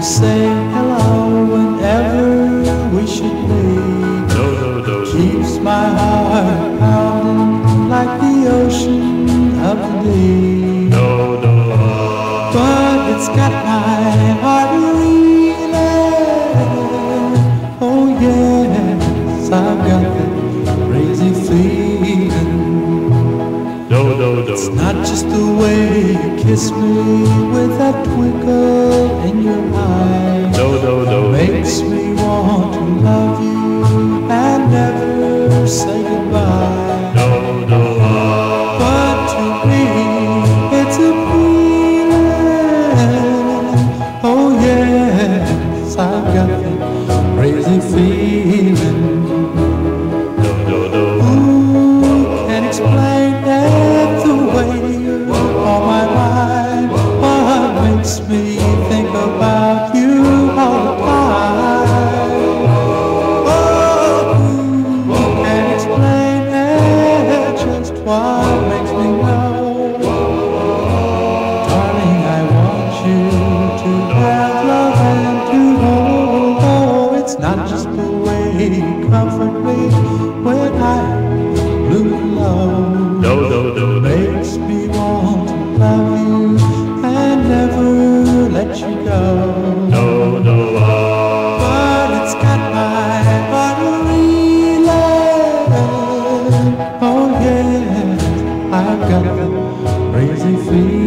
to say hello whenever we should meet. Keeps my heart pounding like the ocean of the deep. But it's got my heart reeling. Oh yes, I've got that crazy feeling. Do, do, It's not just the way you kiss me with that twinkle in your eye. Do, do, do. Makes me want to love you and never say to have love and to hold. Oh, it's not just the way you comfort me when I blue love. No, no, no, makes me want to love you and never let you go. No, no, uh. but it's got my buttery. Oh yeah, I've got a crazy feeling.